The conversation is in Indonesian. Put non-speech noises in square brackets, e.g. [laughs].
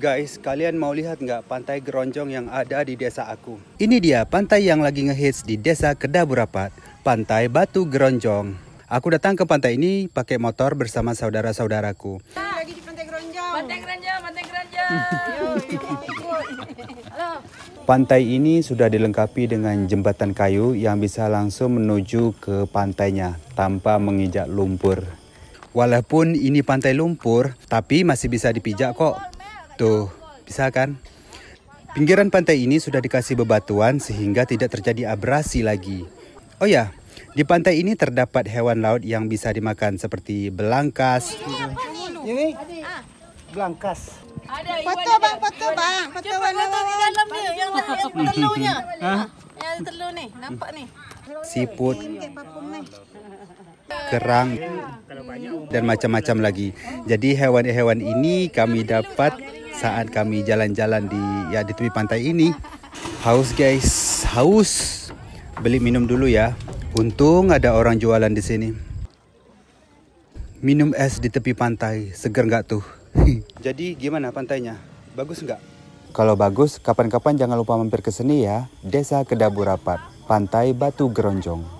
Guys, kalian mau lihat nggak pantai geronjong yang ada di desa aku? Ini dia pantai yang lagi ngehits di desa Kedaburapat, Pantai Batu Geronjong. Aku datang ke pantai ini pakai motor bersama saudara-saudaraku. Lagi di Pantai Geronjong. Pantai Keranjang, Pantai. Halo. Pantai ini sudah dilengkapi dengan jembatan kayu yang bisa langsung menuju ke pantainya tanpa menginjak lumpur. Walaupun ini pantai lumpur, tapi masih bisa dipijak kok. Tuh, bisa kan? Pinggiran pantai ini sudah dikasih bebatuan sehingga tidak terjadi abrasi lagi. Oh ya, di pantai ini terdapat hewan laut yang bisa dimakan seperti belangkas, Ini belangkas. Ada Foto bang, foto bang, foto warna foto di dalam dia yang, yang telurnya. Yang telur ni, nampak ni. siput, nih. kerang, dan macam-macam lagi. Jadi hewan-hewan ini kami dapat saat kami jalan-jalan di ya di tepi pantai ini. Haus guys, haus. Beli minum dulu ya. Untung ada orang jualan di sini. Minum es di tepi pantai, seger nggak tuh? [laughs] Jadi gimana pantainya? Bagus nggak? Kalau bagus, kapan-kapan jangan lupa mampir ke sini ya. Desa Kedaburapat, Pantai Batu Geronjong.